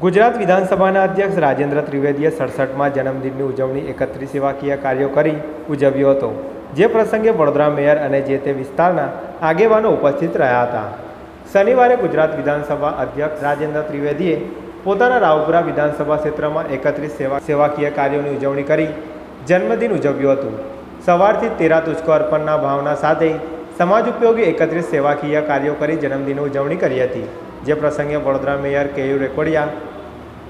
ગુજરાત વિધાનસભાના અધ્યક્ષ રાજેન્દ્ર ત્રિવેદીએ સડસઠમાં જન્મદિનની ઉજવણી એકત્રિત સેવાકીય કાર્યો કરી ઉજવ્યો હતો, જે પ્રસંગે વડોદરા મેયર અને જે તે વિસ્તારના આગેવાનો ઉપસ્થિત રહ્યા હતા. શનિવારે ગુજરાત વિધાનસભા અધ્યક્ષ રાજેન્દ્ર ત્રિવેદીએ પોતાના રાવપુરા વિધાનસભા ક્ષેત્રમાં એકત્રિત સેવા સેવાકીય કાર્યોની ઉજવણી કરી જન્મદિન ઉજવ્યું હતું. સવારથી તેરા તુચકો અર્પણના ભાવના સાથે સમાજ ઉપયોગી એકત્રિત સેવાકીય કાર્યો કરી જન્મદિનની ઉજવણી કરી હતી. જે પ્રસંગે વડોદરા મેયર કેયુ રેકોડિયા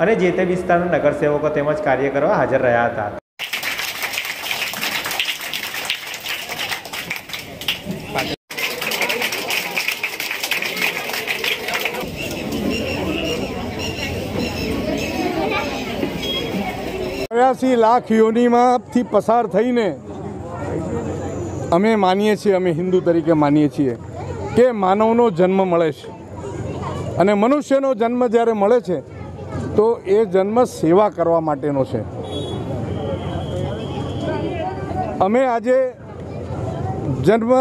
અને જે તે વિસ્તારના નગરસેવકો તેમજ કાર્યકરો હાજર રહ્યા હતા. ચોર્યાસી લાખ યોનિમાંથી પસાર થઈને અમે માનીએ છીએ, અમે હિન્દુ તરીકે માનીએ છીએ કે માનવનો જન્મ મળે છે. અને મનુષ્યનો જન્મ જ્યારે મળે છે, તો એ જન્મ સેવા કરવા માટેનો છે. અમે આજે જન્મ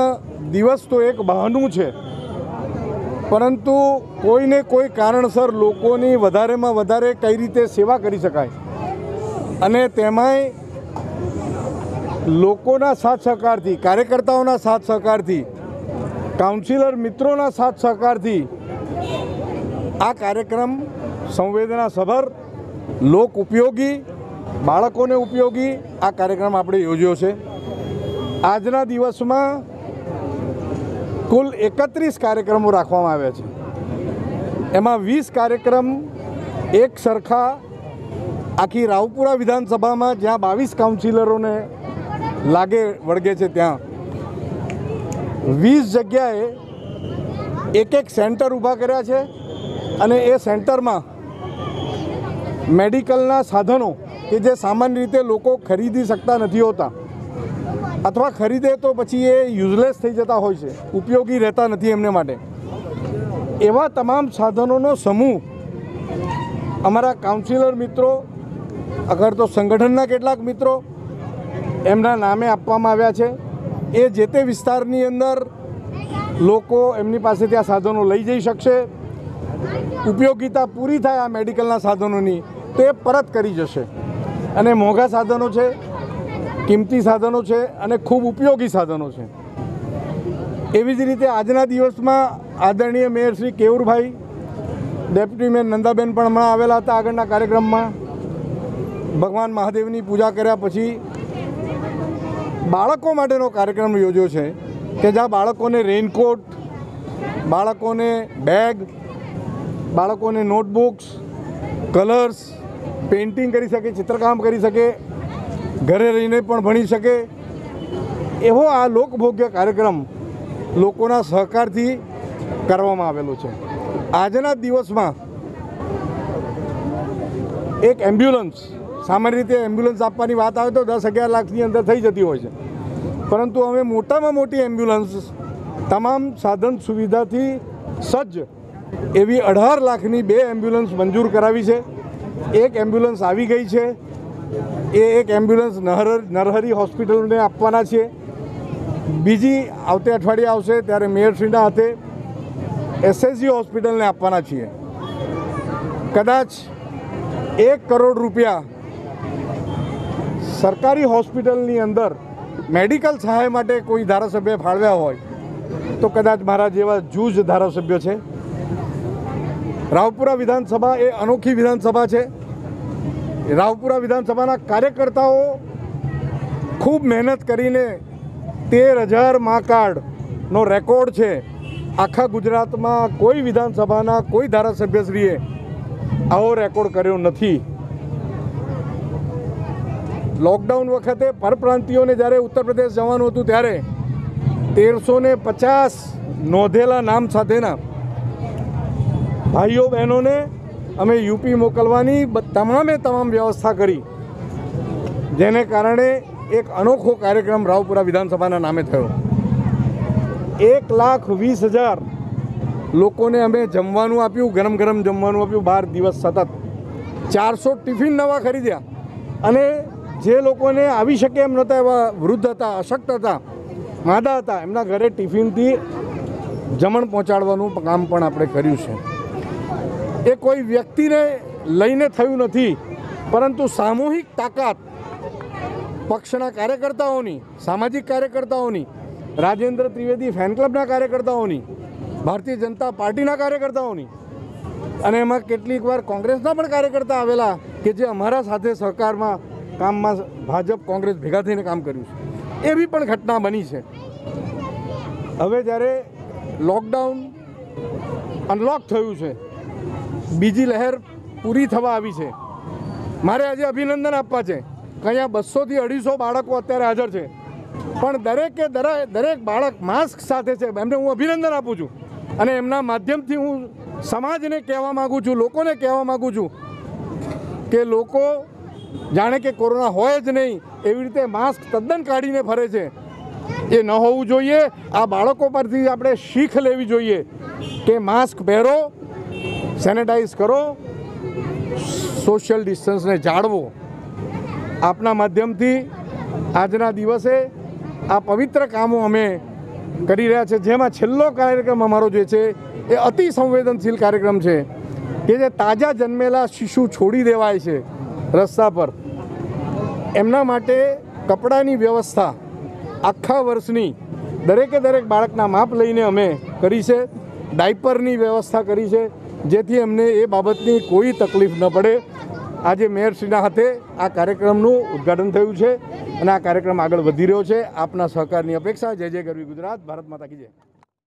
દિવસ તો એક બહાનું છે, પરંતુ કોઈને કોઈ કારણસર લોકોની વધારેમાં વધારે કઈ રીતે સેવા કરી શકાય અને તેમાંય લોકોના સાથ સહકારથી, કાર્યકર્તાઓના સાથ સહકારથી, કાઉન્સિલર મિત્રોના સાથ સહકારથી આ કાર્યક્રમ સંવેદનાસભર લોક ઉપયોગી, બાળકોને ઉપયોગી આ કાર્યક્રમ આપણે યોજ્યો છે. આજના દિવસમાં કુલ એકત્રીસ કાર્યક્રમો રાખવામાં આવ્યા છે. એમાં વીસ કાર્યક્રમ એક સરખા આખી રાવપુરા વિધાનસભામાં જ્યાં બાવીસ કાઉન્સિલરોને લાગે વળગે છે ત્યાં. વીસ જગ્યાએ એક એક સેન્ટર ઊભા કર્યા છે. અને એ સેન્ટરમાં મેડિકલના સાધનો કે જે સામાન્ય રીતે લોકો ખરીદી શકતા નથી હોતા, અથવા ખરીદે તો પછી એ યુઝલેસ થઈ જતા હોય છે, ઉપયોગી રહેતા નથી એમને માટે. એવા તમામ સાધનોનો સમૂહ અમારા કાઉન્સિલર મિત્રો, અગર તો સંગઠનના કેટલાક મિત્રો, એમના નામે આપવામાં આવ્યા છે. એ જે તે વિસ્તારની અંદર લોકો એમની પાસે ત્યાં સાધનો લઈ જઈ શકશે. ઉપયોગિતા પૂરી થાય આ મેડિકલના સાધનોની, તો એ પરત કરી જશે. અને મોંઘા સાધનો છે, કિંમતી સાધનો છે, અને ખૂબ ઉપયોગી સાધનો છે. એવી જ રીતે આજના દિવસમાં આદરણીય mayor Shri Kevurbhai, deputy mayor Nandaben પણ હમણાં આવેલા હતા આગળના કાર્યક્રમમાં. ભગવાન મહાદેવની પૂજા કર્યા પછી બાળકો માટેનો કાર્યક્રમ યોજ્યો છે કે જ્યાં બાળકોને રેઇનકોટ બાળકોને બેગ બાળકોને નોટબુક્સ કલર્સ પેઇન્ટિંગ કરી શકે, ચિત્રકામ કરી શકે, ઘરે રહીને પણ ભણી શકે. એવો આ લોકભોગ્ય કાર્યક્રમ લોકોના સહકારથી કરવામાં આવેલો છે. આજના દિવસમાં એક એમ્બ્યુલન્સ સામાન્ય રીતે એમ્બ્યુલન્સ આપવાની વાત આવે તો દસ અગિયાર લાખની અંદર થઈ જતી હોય છે. પરંતુ અમે મોટામાં મોટી એમ્બ્યુલન્સ તમામ સાધન સુવિધાથી સજ્જ એવી અઢાર લાખની બે એમ્બ્યુલન્સ મંજૂર કરાવી છે. એક એમ્બ્યુલન્સ આવી ગઈ છે. એ એક એમ્બ્યુલન્સ નહર નરહરી હોસ્પિટલને આપવાના છે. બીજી આવતે અઠવાડિયે આવશે ત્યારે મેયરશ્રીના હાથે એસએસજી હોસ્પિટલને આપવાના છીએ. કદાચ એક કરોડ રૂપિયા સરકારી હોસ્પિટલની અંદર મેડિકલ સહાય માટે કોઈ ધારાસભ્ય ફાળવ્યા હોય, તો કદાચ મારા જેવા જૂજ ધારાસભ્યો છે. રાવપુરા વિધાનસભા એ અનોખી વિધાનસભા છે. રાવપુરા વિધાનસભાના કાર્યકર્તાઓ ખૂબ મહેનત કરીને તેર હજાર મા કાર્ડનો રેકોર્ડ છે. આખા ગુજરાતમાં કોઈ વિધાનસભાના કોઈ ધારાસભ્યશ્રીએ આવો રેકોર્ડ કર્યો નથી. લોકડાઉન વખતે પરપ્રાંતિયોને જ્યારે ઉત્તર પ્રદેશ જવાનું હતું ત્યારે તેરસો પચાસ નોંધેલા નામ સાથેના ભાઈઓ, બહેનોને અમે યુપી મોકલવાની તમામે તમામ વ્યવસ્થા કરી. જેને કારણે એક અનોખો કાર્યક્રમ રાવપુરા વિધાનસભાના નામે થયો. એક લાખ વીસ હજાર લોકોને અમે જમવાનું આપ્યું, ગરમ ગરમ જમવાનું આપ્યું, બાર દિવસ સતત. ચારસો ટિફિન નવા ખરીદ્યા. અને જે લોકોને આવી શકે એમ નહોતા એવા વૃદ્ધ હતા, અશક્ત હતા, માદા હતા, એમના ઘરે ટિફિનથી જમણ પહોંચાડવાનું કામ પણ આપણે કર્યું છે. એ કોઈ વ્યક્તિને લઈને થયું નથી. પરંતુ સામૂહિક તાકાત પક્ષના કાર્યકર્તાઓની, સામાજિક કાર્યકર્તાઓની, રાજેન્દ્ર ત્રિવેદી ફેન ક્લબના કાર્યકર્તાઓની, ભારતીય જનતા પાર્ટીના કાર્યકર્તાઓની અને એમાં કેટલીક વાર કોંગ્રેસના પણ કાર્યકર્તા આવેલા કે જે અમારા સાથે સહકારમાં કામમાં ભાજપ, કોંગ્રેસ ભેગા થઈને કામ કર્યું છે. એવી પણ ઘટના બની છે. હવે જ્યારે લોકડાઉન અનલોક થયું છે બીજી લહેર પૂરી થવા આવી છે. મારે આજે અભિનંદન આપવા છે. કે અહીંયા બસોથી અઢીસો બાળકો અત્યારે હાજર છે. પણ દરેકે દરે- દરેક બાળક માસ્ક સાથે છે. એમને હું અભિનંદન આપું છું. અને એમના માધ્યમથી હું સમાજને કહેવા માગું છું, લોકોને કહેવા માગું છું કે લોકો જાણે કે કોરોના હોય જ નહીં, એવી રીતે માસ્ક તદ્દન કાઢીને ફરે છે. એ ન હોવું જોઈએ. આ બાળકો પરથી આપણે શીખ લેવી જોઈએ કે માસ્ક પહેરો સેનેટાઈઝ કરો, સોશિયલ ડિસ્ટન્સને જાળવો. આપના માધ્યમથી આજના દિવસે આ પવિત્ર કામો અમે કરી રહ્યા છે. જેમાં છેલ્લો કાર્યક્રમ અમારો જે છે, એ અતિ સંવેદનશીલ કાર્યક્રમ છે. કે જે તાજા જન્મેલા શિશુ છોડી દેવાય છે રસ્તા પર. એમના માટે કપડાની વ્યવસ્થા આખા વર્ષની દરેકે દરેક બાળકના માપ લઈને અમે કરી છે. ડાયપરની વ્યવસ્થા કરી છે. જેથી અમને એ બાબતની કોઈ તકલીફ ન પડે. આજે મેયરશ્રીના હાથે આ કાર્યક્રમનું ઉદ્ઘાટન થયું છે અને આ કાર્યક્રમ આગળ વધી રહ્યો છે. આપના સહકારની અપેક્ષા. જય જય ગરવી ગુજરાત. ભારત માતા કી